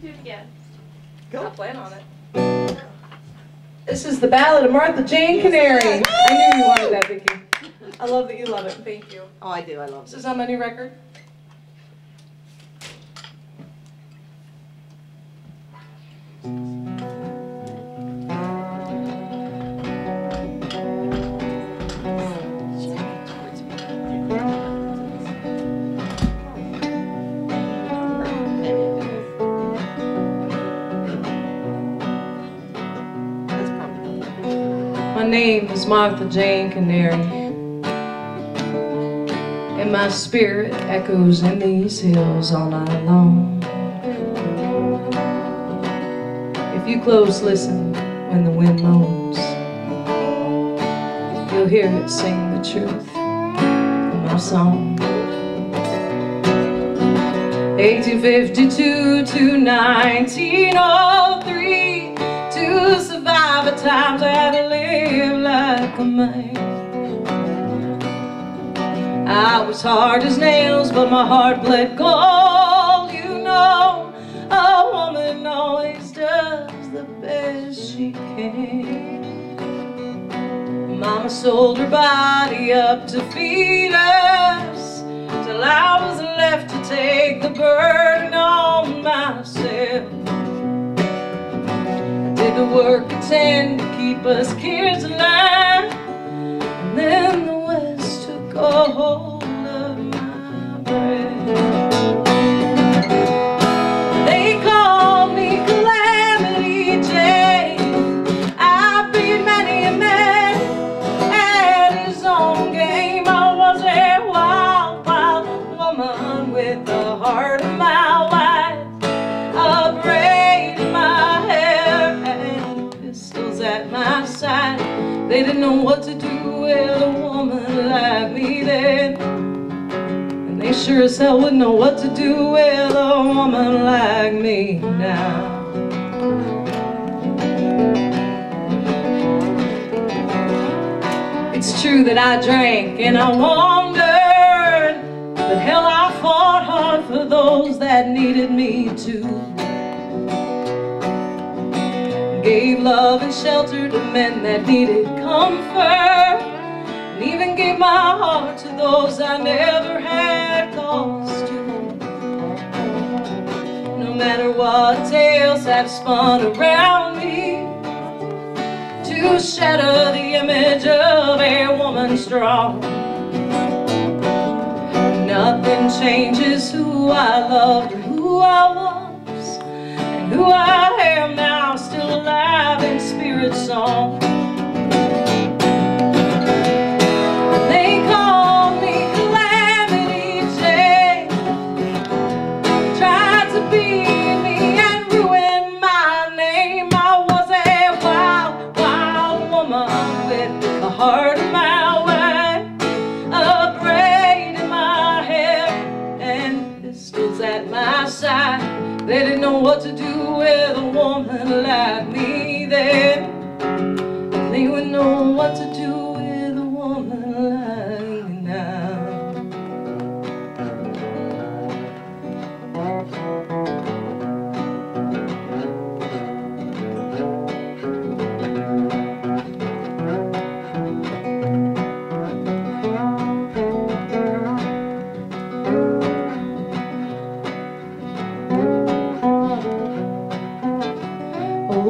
do it again. Go. I'll plan on it. This is the Ballad of Martha Jane Canary. I knew you wanted that, Vicki. I love that you love it. Thank you. Oh, I do, I love This it. is on my new record. My name is Martha Jane Canary. And my spirit echoes in these hills all night long. If you close listen when the wind moans, you'll hear it sing the truth in my song. 1852 to 1903 To survive at times I had to live like a man. I was hard as nails but my heart bled gold. You know a woman always does the best she can. Mama sold her body up to feed us Till I was left to take the burden the work of ten to keep us kids alive They didn't know what to do with a woman like me then. And they sure as hell wouldn't know what to do with a woman like me now. It's true that I drank and I wandered, but hell, I fought hard for those that needed me too. Gave love and shelter to men that needed comfort, and even gave my heart to those I never had cause to. No matter what tales have spun around me, to shatter the image of a woman strong. Nothing changes who I loved and who I was, and who I in song. They call me Calamity Jane. Tried to beat me and ruin my name. I was a wild, wild woman with the heart of my wife, a braid in my hair, and pistols at my side. They didn't know what to do with a woman like me then.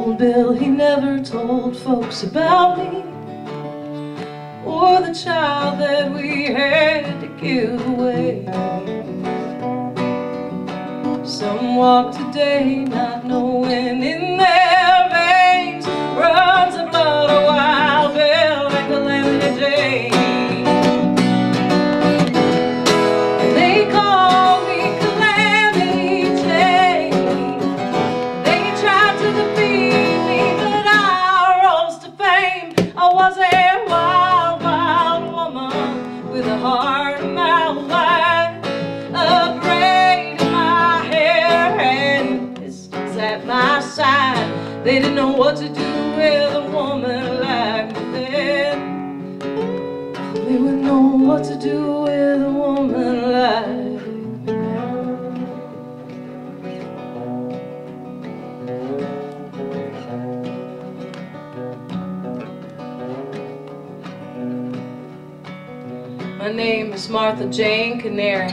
Old Bill, he never told folks about me Or the child that we had to give away. Some walk today not knowing in their They didn't know what to do with a woman like me then. They wouldn't know what to do with a woman like me. My name is Martha Jane Canary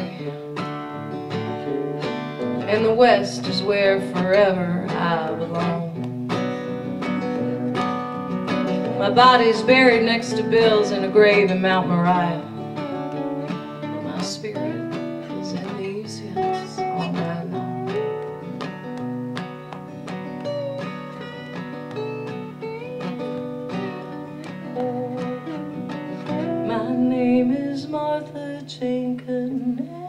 And the West is where forever I belong My body's buried next to Bill's in a grave in Mount Moriah. My spirit is in these hills all night long. My name is Martha Canary.